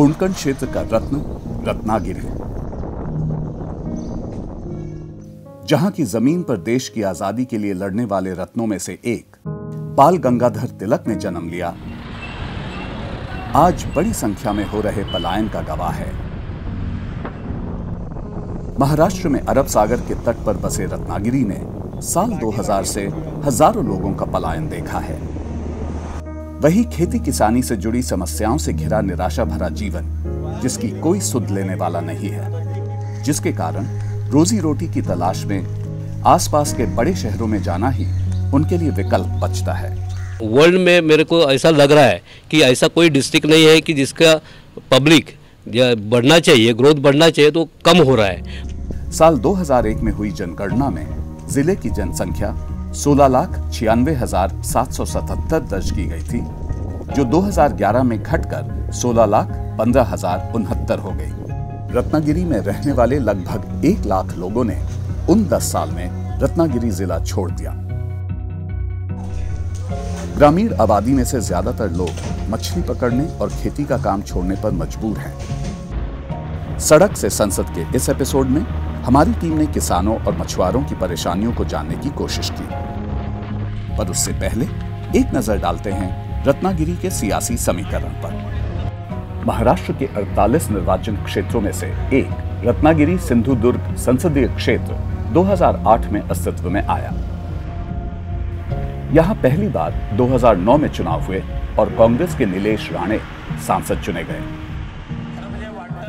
कोंकण क्षेत्र का रत्न रत्नागिरी। जहाँ की ज़मीन पर देश की आज़ादी के लिए लड़ने वाले रत्नों में से एक, बाल गंगाधर तिलक ने जन्म लिया। आज बड़ी संख्या में हो रहे पलायन का गवाह है। महाराष्ट्र में अरब सागर के तट पर बसे रत्नागिरी ने साल 2000 से हज़ारों लोगों का पलायन देखा है। वही खेती किसानी से जुड़ी समस्याओं से घिरा निराशा भरा जीवन जिसकी कोई सुध लेने वाला नहीं है। जिसके कारण रोजी रोटी की तलाश में आसपास के बड़े शहरों में जाना ही उनके लिए विकल्प बचता है। वर्ल्ड में मेरे को ऐसा लग रहा है कि ऐसा कोई डिस्ट्रिक्ट नहीं है कि जिसका पब्लिक बढ़ना चाहिए ग्रोथ बढ़ना चाहिए तो कम हो रहा है। साल 2001 में हुई जनगणना में ज़िले की जनसंख्या सोलह लाख छियानवे हज़ार सात सौ सतहत्तर दर्ज की गई थी, जो 2011 में घटकर सोलह लाख पंद्रह हज़ार उनहत्तर हो गई। रत्नागिरी में रहने वाले लगभग एक लाख लोगों ने उन दस साल में रत्नागिरी जिला छोड़ दिया। ग्रामीण आबादी में से ज़्यादातर लोग मछली पकड़ने और खेती का काम छोड़ने पर मजबूर हैं। सड़क से संसद के इस एपिसोड में हमारी टीम ने किसानों और मछुआरों की परेशानियों को जानने की कोशिश की। पर उससे पहले एक नज़र डालते हैं रत्नागिरी के सियासी समीकरण पर। महाराष्ट्र के 48 निर्वाचन क्षेत्रों में से एक रत्नागिरी सिंधु दुर्ग संसदीय क्षेत्र 2008 में अस्तित्व में आया। यहाँ पहली बार 2009 में चुनाव हुए और कांग्रेस के नीलेश राणे सांसद चुने गए।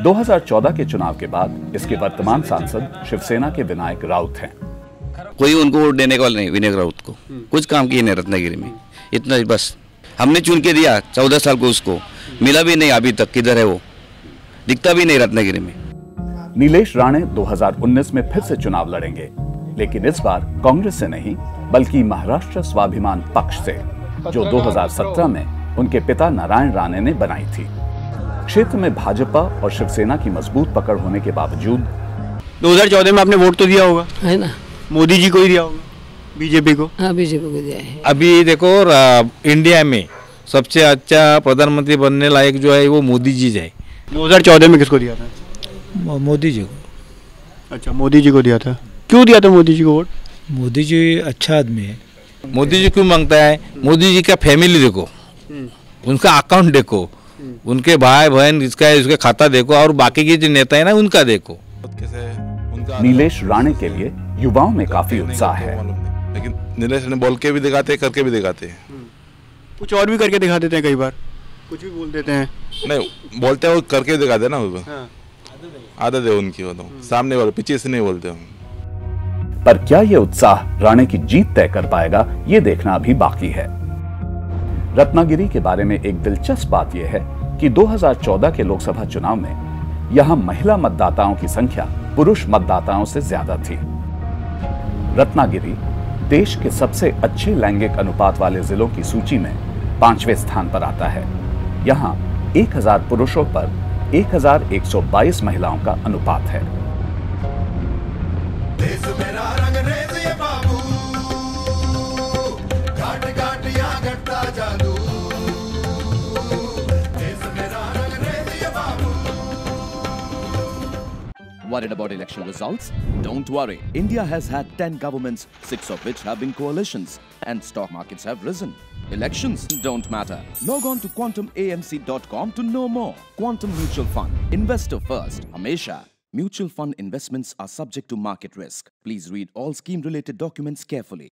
2014 के चुनाव के बाद इसके वर्तमान सांसद शिवसेना के विनायक राउत हैं। कोई उनको वोट देने का नहीं विनायक राउत को। कुछ काम किए नहीं रत्नागिरी में। इतना ही बस। हमने चुन के दिया चौदह साल को उसको। मिला भी नहीं अभी तक किधर है वो? दिखता भी नहीं रत्नागिरी में। नीलेश राणे 2019 में फिर से चुनाव लड़ेंगे। लेकिन इस बार कांग्रेस से नहीं बल्कि महाराष्ट्र स्वाभिमान पक्ष से जो 2017 में उनके पिता नारायण राणे ने बनाई थी। क्षेत्र में भाजपा और शिवसेना की मज़बूत पकड़ होने के बावजूद 2014 में आपने वोट तो दिया होगा। है ना? मोदी जी को ही दिया होगा बीजेपी को। हाँ बीजेपी को दिया है। अभी देखो इंडिया में सबसे अच्छा प्रधानमंत्री बनने लायक जो है वो मोदी जी है। 2014 में किसको दिया था? मोदी जी को। अच्छा मोदी जी को दिया था। क्यों दिया था मोदी जी को वोट? मोदी जी अच्छा आदमी है। मोदी जी क्यों माँगता है? मोदी जी का फैमिली देखो। उनका अकाउंट देखो। उनके भाई बहन इसका इसका खाता देखो और बाकी के जो नेता है ना उनका देखो। नीलेश राणे के लिए युवाओं में काफ़ी उत्साह है। लेकिन नीलेश ने बोल के भी दिखाते करके भी दिखाते हैं। कुछ और भी करके दिखा देते हैं कई बार। कुछ भी बोल देते हैं। नहीं बोलते हैं वो करके दिखाते ना हाँ। आदत है उनकी वो तो। सामने वाले पीछे से नहीं बोलते हम। पर क्या यह उत्साह राणे की जीत तय कर पाएगा ये देखना अभी बाकी है। रत्नागिरी के बारे में एक दिलचस्प बात यह है कि 2014 के लोकसभा चुनाव में यहाँ महिला मतदाताओं की संख्या पुरुष मतदाताओं से ज़्यादा थी। रत्नागिरी, देश के सबसे अच्छे लैंगिक अनुपात वाले जिलों की सूची में पाँचवें स्थान पर आता है। यहाँ 1000 पुरुषों पर 1122 महिलाओं का अनुपात है। Worried about election results? Don't worry. India has had 10 governments, 6 of which have been coalitions, and stock markets have risen. Elections don't matter. Log on to quantumamc.com to know more. Quantum Mutual Fund. Investor first. Hamesha. Mutual fund investments are subject to market risk. Please read all scheme related documents carefully.